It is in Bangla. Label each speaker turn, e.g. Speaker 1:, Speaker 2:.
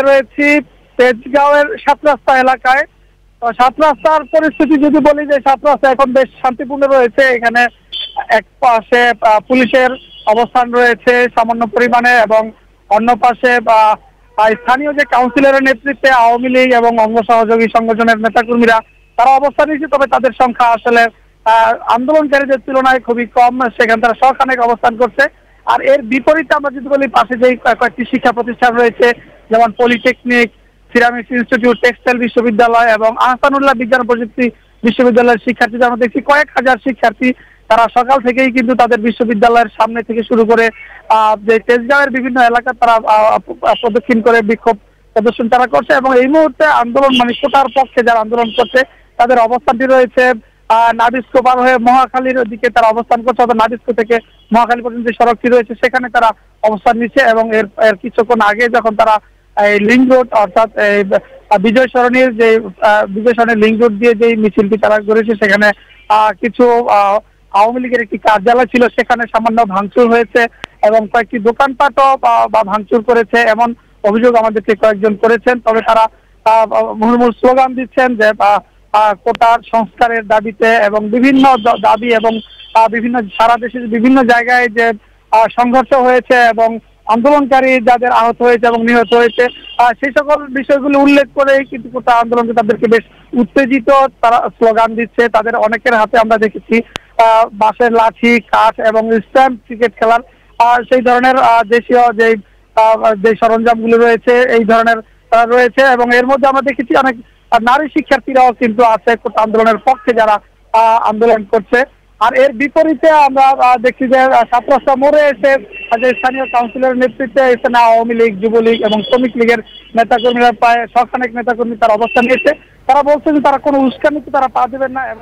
Speaker 1: রয়েছি তেজগাঁওয়ের সাত রাস্তা এলাকায়। তো সাত রাস্তার পরিস্থিতি যদি বলি যে সাত রাস্তা এখন বেশ শান্তিপূর্ণ রয়েছে। এখানে এক পাশে পুলিশের অবস্থান রয়েছে সামান্য পরিমাণে এবং অন্য পাশে বা স্থানীয় যে কাউন্সিলরের নেতৃত্বে আওয়ামী লীগ এবং অঙ্গ সহযোগী সংগঠনের নেতাকর্মীরা, তারা অবস্থান নিয়েছে, তবে তাদের সংখ্যা আসলে আন্দোলনকারীদের তুলনায় খুবই কম, সেখানে তারা শখানেক অবস্থান করছে। আর এর বিপরীতে আমরা যদি বলি, পাশে যে কয়েকটি শিক্ষা প্রতিষ্ঠান রয়েছে যেমন পলিটেকনিক, সিরামিক্স ইনস্টিটিউট, টেক্সটাইল বিশ্ববিদ্যালয় এবং আহসানুল্লাহ বিজ্ঞান প্রযুক্তি বিশ্ববিদ্যালয়ের শিক্ষার্থী আমরা দেখছি কয়েক হাজার শিক্ষার্থী, তারা সকাল থেকেই কিন্তু তাদের বিশ্ববিদ্যালয়ের সামনে থেকে শুরু করে যে তেজগাঁওয়ের বিভিন্ন এলাকা তারা প্রদক্ষিণ করে বিক্ষোভ প্রদর্শন তারা করছে এবং এই মুহূর্তে আন্দোলন মানে কোটার পক্ষে যারা আন্দোলন করছে, তাদের অবস্থানটি রয়েছে নাবিস্কো পার হয়ে মহাখালীর দিকে তারা অবস্থান করছে অর্থাৎ নাবিস্কো থেকে মহাখালী পর্যন্ত সড়কটি রয়েছে, সেখানে তারা অবস্থান নিচ্ছে এবং এর এর কিছুক্ষণ আগে যখন তারা লিঙ্ক রোড অর্থাৎ বিজয় সরণির যে বিজয় সরণির লিঙ্ক রোড দিয়ে যে মিছিলটি তারা করেছে, সেখানে কিছু আওয়ামী লীগের একটি কার্যালয় ছিল, সেখানে সামান্য ভাঙচুর হয়েছে এবং কয়েকটি দোকানপাটও বা- ভাঙচুর করেছে, এমন অভিযোগ আমাদেরকে কয়েকজন করেছেন। তবে তারা মুহুর্মুর স্লোগান দিচ্ছেন যে কোটার সংস্কারের দাবিতে এবং বিভিন্ন দাবি এবং বিভিন্ন সারা দেশের বিভিন্ন জায়গায় যে সংঘর্ষ হয়েছে এবং আন্দোলনকারী যাদের আহত হয়েছে এবং নিহত হয়েছে সেই সকল বিষয়গুলো উল্লেখ করে কিন্তু কোটা আন্দোলনকে তাদেরকে বেশ উত্তেজিত তারা স্লোগান দিচ্ছে। তাদের অনেকের হাতে আমরা দেখেছি বাঁশের লাঠি, কাঠ এবং স্ট্যাম্প ক্রিকেট খেলার সেই ধরনের দেশীয় যে যে সরঞ্জামগুলো রয়েছে, এই ধরনের রয়েছে এবং এর মধ্যে আমরা দেখেছি অনেক নারী শিক্ষার্থীরাও কিন্তু আছে আন্দোলনের পক্ষে যারা আন্দোলন করছে। আর এর বিপরীতে আমরা দেখছি যে সাত রাস্তা মোড়ে এসে যে স্থানীয় কাউন্সিলরের নেতৃত্বে এখানে আওয়ামী লীগ, যুবলীগ এবং শ্রমিক লীগের নেতাকর্মীরা, প্রায় শখানেক নেতাকর্মী তারা অবস্থান নিয়েছে। তারা বলছে যে তারা কোনো উস্কানিতে তারা পা দেবেন না এবং